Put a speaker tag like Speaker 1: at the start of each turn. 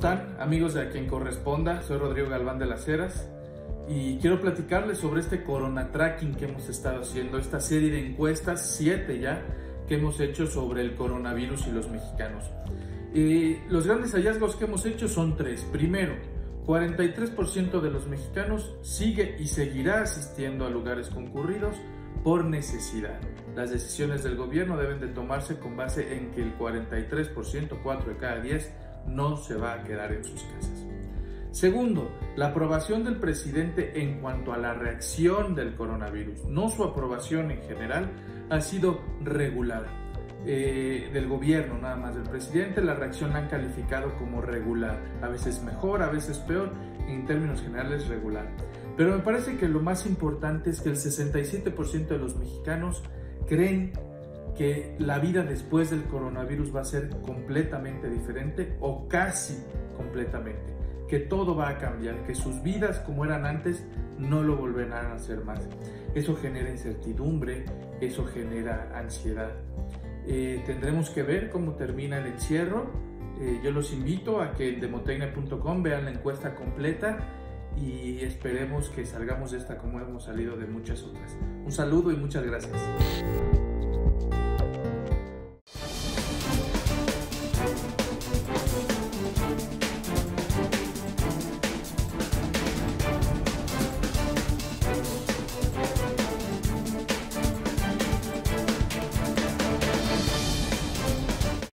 Speaker 1: están, amigos de quien corresponda? Soy Rodrigo Galván de las Heras y quiero platicarles sobre este corona tracking que hemos estado haciendo, esta serie de encuestas, siete ya, que hemos hecho sobre el coronavirus y los mexicanos. Y los grandes hallazgos que hemos hecho son tres. Primero, 43% de los mexicanos sigue y seguirá asistiendo a lugares concurridos por necesidad. Las decisiones del gobierno deben de tomarse con base en que el 43%, 4 de cada 10, no se va a quedar en sus casas. Segundo, la aprobación del presidente en cuanto a la reacción del coronavirus, no su aprobación en general, ha sido regular. Eh, del gobierno, nada más del presidente, la reacción la han calificado como regular, a veces mejor, a veces peor, en términos generales regular. Pero me parece que lo más importante es que el 67% de los mexicanos creen que la vida después del coronavirus va a ser completamente diferente o casi completamente, que todo va a cambiar, que sus vidas como eran antes no lo volverán a ser más. Eso genera incertidumbre, eso genera ansiedad. Eh, tendremos que ver cómo termina el encierro. Eh, yo los invito a que en demotecnia.com vean la encuesta completa y esperemos que salgamos de esta como hemos salido de muchas otras. Un saludo y muchas gracias.